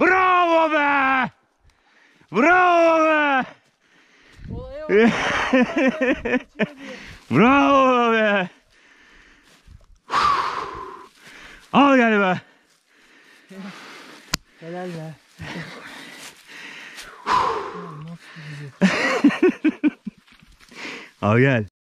Bravo be! Bravo be! Bravo be! Al gel be! Helal be. Al gel.